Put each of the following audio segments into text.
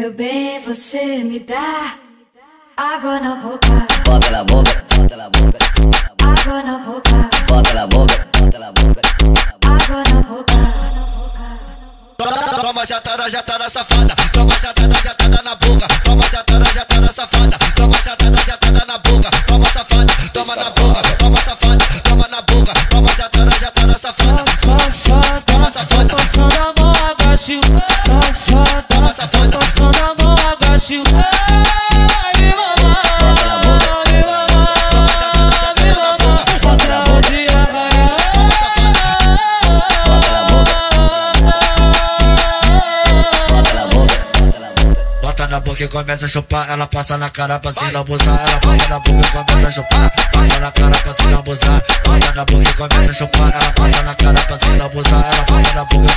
Meu bem, você me dá água na boca, Bota na boca, bota na boca, água na boca, bota na boca, bota na boca. água na boca. Toma jatada, jatada safada. Toma jatada, jatada na boca. Toma jatada, jatada Bota na boca e começa a chupar. Ela passa na cara pra se abusar. Ela bota na boca e começa a chupar. Passa na cara pra se abusar. Bota na boca e começa a chupar. Ela passa na cara pra se abusar. Ela bota na boca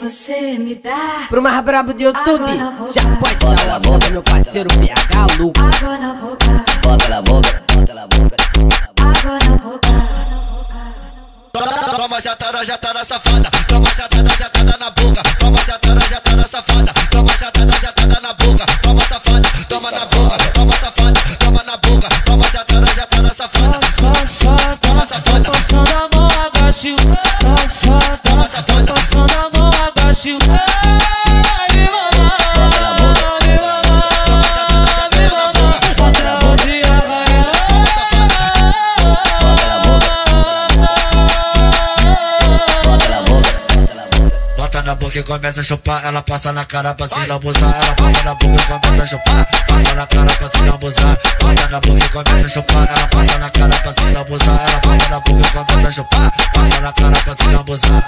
Você me dá Pro mais brabo do YouTube, na boca. já pode dar uma volta, meu parceiro PH Luco. água na boca, Bota na boca, bota na boca. água na boca. Toma jatada, jatada safada. Toma jatada, Bota na boca e começa a chupar. Ela passa na cara pra se abusar. Ela bota na boca e começa a chupar. Passa na cara pra se abusar. Bota na boca e começa a chupar. Ela passa na cara pra se abusar. Ela bota na boca e começa a chupar. Passa na cara pra se abusar.